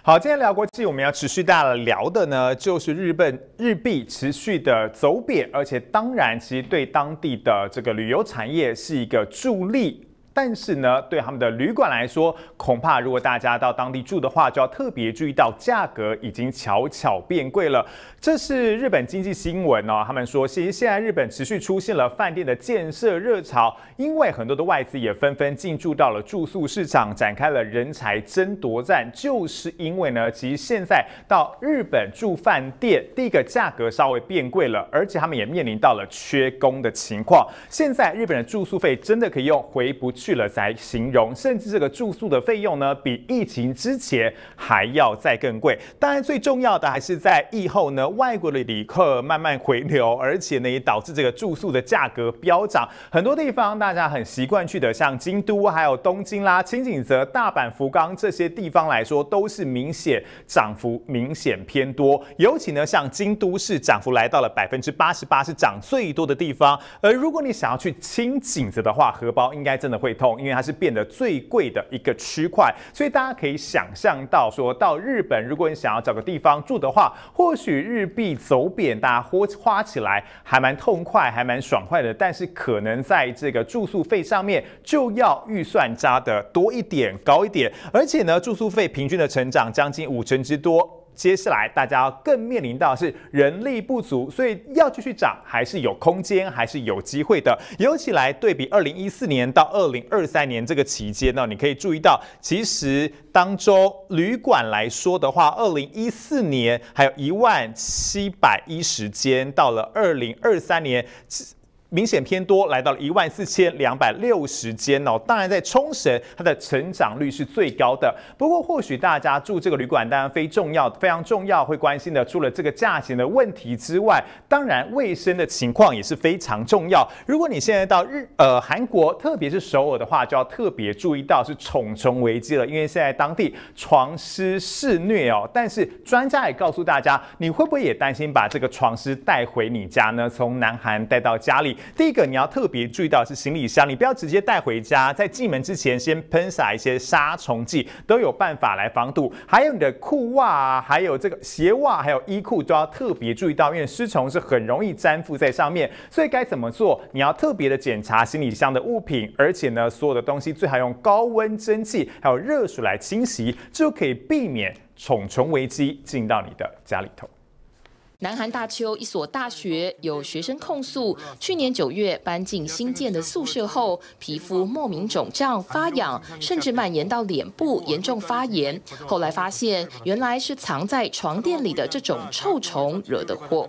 好，今天聊国际，我们要持续大家聊的呢，就是日本日币持续的走贬，而且当然，其实对当地的这个旅游产业是一个助力。但是呢，对他们的旅馆来说，恐怕如果大家到当地住的话，就要特别注意到价格已经悄悄变贵了。这是日本经济新闻哦，他们说，其实现在日本持续出现了饭店的建设热潮，因为很多的外资也纷纷进驻到了住宿市场，展开了人才争夺战。就是因为呢，其实现在到日本住饭店，第一个价格稍微变贵了，而且他们也面临到了缺工的情况。现在日本的住宿费真的可以用回不去。去了才形容，甚至这个住宿的费用呢，比疫情之前还要再更贵。当然，最重要的还是在疫后呢，外国的旅客慢慢回流，而且呢，也导致这个住宿的价格飙涨。很多地方大家很习惯去的，像京都、还有东京啦、青井泽、大阪、福冈这些地方来说，都是明显涨幅明显偏多。尤其呢，像京都市涨幅来到了百分之八十八，是涨最多的地方。而如果你想要去青井泽的话，荷包应该真的会。痛，因为它是变得最贵的一个区块，所以大家可以想象到，说到日本，如果你想要找个地方住的话，或许日币走贬，大家花花起来还蛮痛快，还蛮爽快的。但是可能在这个住宿费上面，就要预算加的多一点、高一点，而且呢，住宿费平均的成长将近五成之多。接下来大家更面临到是人力不足，所以要继续涨还是有空间，还是有机会的。尤其来对比二零一四年到二零二三年这个期间呢，你可以注意到，其实当中旅馆来说的话，二零一四年还有一万七百一十间，到了二零二三年。明显偏多，来到了一万四千两百六十间哦。当然，在冲绳，它的成长率是最高的。不过，或许大家住这个旅馆当然非重要，非常重要，会关心的，除了这个价钱的问题之外，当然卫生的情况也是非常重要。如果你现在到日呃韩国，特别是首尔的话，就要特别注意到是虫虫危机了，因为现在当地床虱肆虐哦。但是专家也告诉大家，你会不会也担心把这个床虱带回你家呢？从南韩带到家里？第一个你要特别注意到是行李箱，你不要直接带回家，在进门之前先喷洒一些杀虫剂，都有办法来防堵。还有你的裤袜啊，还有这个鞋袜，还有衣裤都要特别注意到，因为湿虫是很容易粘附在上面。所以该怎么做？你要特别的检查行李箱的物品，而且呢，所有的东西最好用高温蒸汽还有热水来清洗，就可以避免虫虫危机进到你的家里头。南韩大邱一所大学有学生控诉，去年九月搬进新建的宿舍后，皮肤莫名肿胀、发痒，甚至蔓延到脸部，严重发炎。后来发现，原来是藏在床垫里的这种臭虫惹的祸。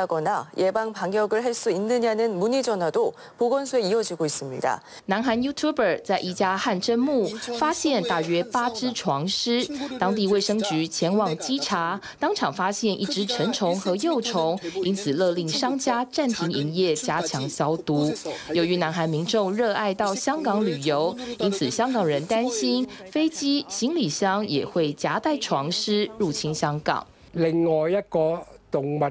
거나예방방역을할수있느냐는문의전화도보건소에이어지고있습니다南韩 YouTuber 在一家汗蒸木发现大约八只床虱，当地卫生局前往稽查，当场。发现一只成虫和幼虫，因此勒令商家暂停营业，加强消毒。由于南韩民众热爱到香港旅游，因此香港人担心飞机行李箱也会夹带床虱入侵香港。另外一个动物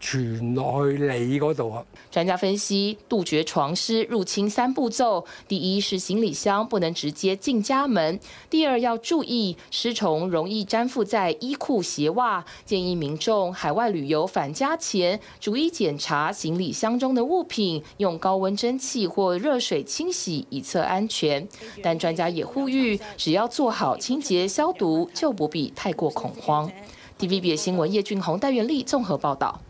傳落去你嗰度啊！专家分析，杜绝床虱入侵三步骤：第一是行李箱不能直接进家门；第二要注意虱虫容易粘附在衣裤、鞋袜，建议民众海外旅游返家前逐一检查行李箱中的物品，用高温蒸汽或热水清洗以测安全。但专家也呼吁，只要做好清洁消毒，就不必太过恐慌。TVB 新闻叶俊宏、戴元丽综合报道。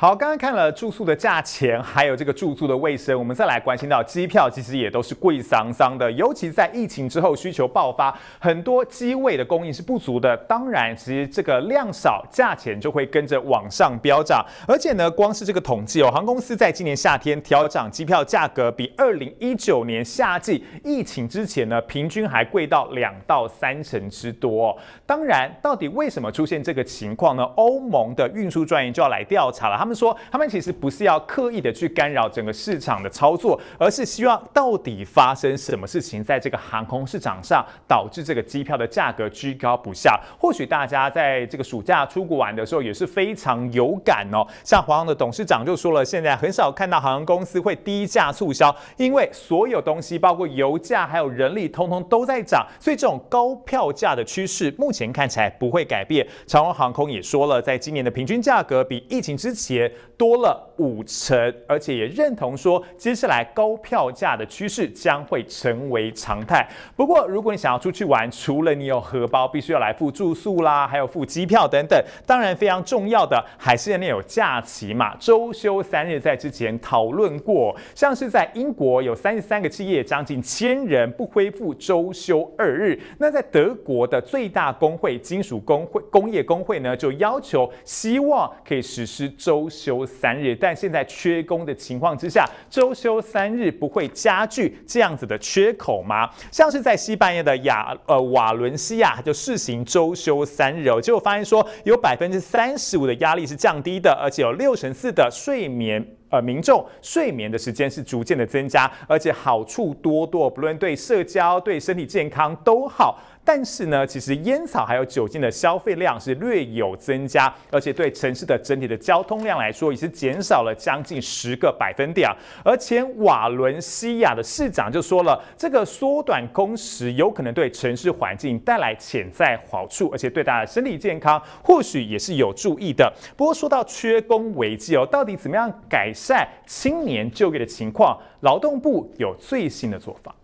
好，刚刚看了住宿的价钱，还有这个住宿的卫生，我们再来关心到机票，其实也都是贵桑桑的。尤其在疫情之后，需求爆发，很多机位的供应是不足的。当然，其实这个量少，价钱就会跟着往上飙涨。而且呢，光是这个统计哦，航空公司在今年夏天调涨机票价格，比二零一九年夏季疫情之前呢，平均还贵到两到三成之多。当然，到底为什么出现这个情况呢？欧盟的运输专员就要来调查了。他们。们说他们其实不是要刻意的去干扰整个市场的操作，而是希望到底发生什么事情在这个航空市场上，导致这个机票的价格居高不下。或许大家在这个暑假出国玩的时候也是非常有感哦。像华航的董事长就说了，现在很少看到航空公司会低价促销，因为所有东西包括油价还有人力，通通都在涨，所以这种高票价的趋势目前看起来不会改变。长荣航空也说了，在今年的平均价格比疫情之前。多了五成，而且也认同说，接下来高票价的趋势将会成为常态。不过，如果你想要出去玩，除了你有荷包必须要来付住宿啦，还有付机票等等，当然非常重要的还是你有假期嘛。周休三日在之前讨论过，像是在英国有三十三个企业，将近千人不恢复周休二日。那在德国的最大工会金属工会工业工会呢，就要求希望可以实施周。周休三日，但现在缺工的情况之下，周休三日不会加剧这样子的缺口吗？像是在西班牙的亚呃瓦伦西亚就试行周休三日，结果发现说有百分之三十五的压力是降低的，而且有六成四的睡眠呃民众睡眠的时间是逐渐的增加，而且好处多多，不论对社交对身体健康都好。但是呢，其实烟草还有酒精的消费量是略有增加，而且对城市的整体的交通量来说，也是减少了将近十个百分点。而前瓦伦西亚的市长就说了，这个缩短工时有可能对城市环境带来潜在好处，而且对大家的身体健康或许也是有注意的。不过说到缺工危机哦，到底怎么样改善青年就业的情况？劳动部有最新的做法。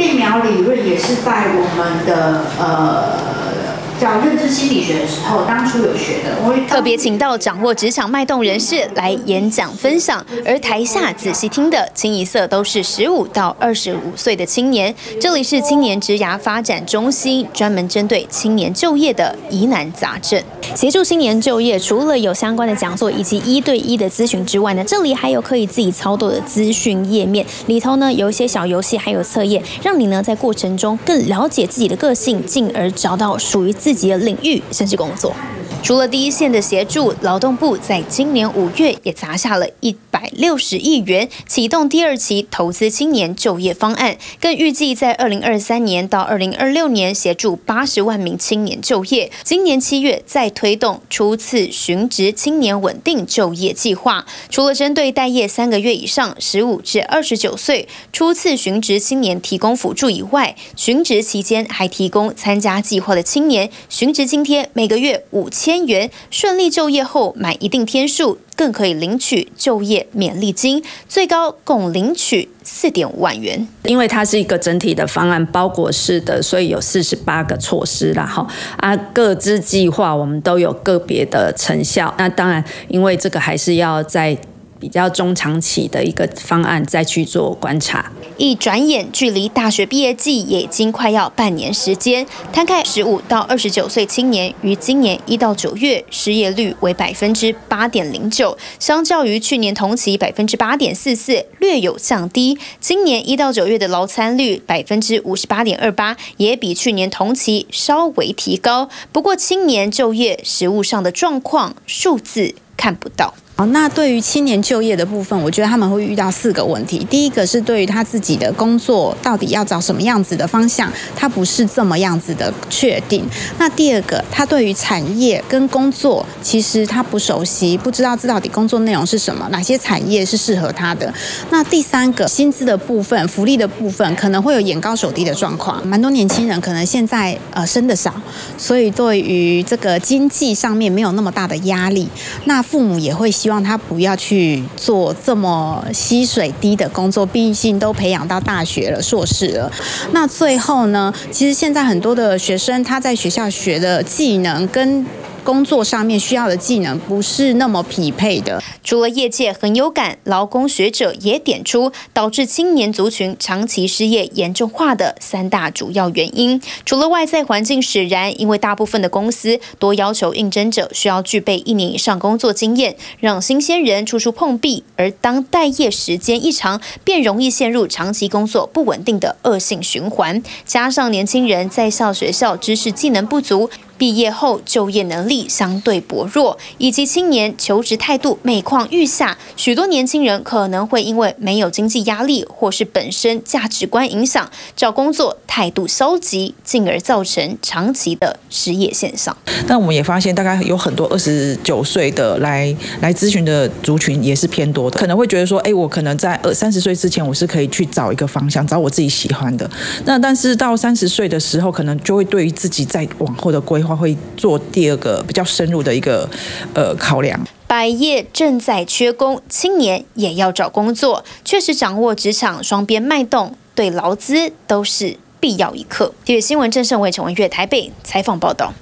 疫苗理论也是在我们的呃。叫认知心理学的时候，当初有学的。我特别请到掌握职场脉动人士来演讲分享，而台下仔细听的清一色都是十五到二十五岁的青年。这里是青年职涯发展中心，专门针对青年就业的疑难杂症，协助青年就业。除了有相关的讲座以及一对一的咨询之外呢，这里还有可以自己操作的资讯页面，里头呢有一些小游戏，还有测验，让你呢在过程中更了解自己的个性，进而找到属于自。自己的领域，先去工作。除了第一线的协助，劳动部在今年五月也砸下了一百六十亿元，启动第二期投资青年就业方案，更预计在二零二三年到二零二六年协助八十万名青年就业。今年七月再推动初次寻职青年稳定就业计划，除了针对待业三个月以上十五至二十九岁初次寻职青年提供辅助以外，寻职期间还提供参加计划的青年寻职津贴，每个月五千。千元顺利就业后满一定天数，更可以领取就业勉励金，最高共领取四点五万元。因为它是一个整体的方案，包裹式的，所以有四十八个措施然后啊，各支计划我们都有个别的成效。那当然，因为这个还是要在。比较中长期的一个方案，再去做观察。一转眼，距离大学毕业季也已经快要半年时间。摊开十五到二十九岁青年，于今年一到九月失业率为百分之八点零九，相较于去年同期百分之八点四四，略有降低。今年一到九月的劳参率百分之五十八点二八，也比去年同期稍微提高。不过，青年就业实务上的状况数字看不到。那对于青年就业的部分，我觉得他们会遇到四个问题。第一个是对于他自己的工作到底要找什么样子的方向，他不是这么样子的确定。那第二个，他对于产业跟工作，其实他不熟悉，不知道这到底工作内容是什么，哪些产业是适合他的。那第三个，薪资的部分、福利的部分，可能会有眼高手低的状况。蛮多年轻人可能现在呃生的少，所以对于这个经济上面没有那么大的压力。那父母也会希希望他不要去做这么吸水低的工作，毕竟都培养到大学了、硕士了。那最后呢？其实现在很多的学生他在学校学的技能跟工作上面需要的技能不是那么匹配的。除了业界很有感，劳工学者也点出导致青年族群长期失业严重化的三大主要原因。除了外在环境使然，因为大部分的公司多要求应征者需要具备一年以上工作经验，让新鲜人处处碰壁。而当待业时间一长，便容易陷入长期工作不稳定的恶性循环。加上年轻人在校学校知识技能不足。毕业后就业能力相对薄弱，以及青年求职态度每况愈下，许多年轻人可能会因为没有经济压力，或是本身价值观影响，找工作态度消极，进而造成长期的失业现象。那我们也发现，大概有很多二十九岁的来来咨询的族群也是偏多的，可能会觉得说，哎，我可能在二三十岁之前，我是可以去找一个方向，找我自己喜欢的。那但是到三十岁的时候，可能就会对于自己在往后的规划。会做第二个比较深入的一个呃考量。百业正在缺工，青年也要找工作，确实掌握职场双边脉动，对劳资都是必要一课。体育新闻郑胜伟、陈文月台北采访报道。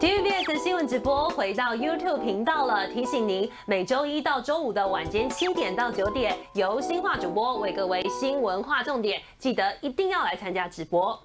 TVBS 新闻直播回到 YouTube 频道了，提醒您每周一到周五的晚间七点到九点，由新化主播为各位新闻划重点，记得一定要来参加直播。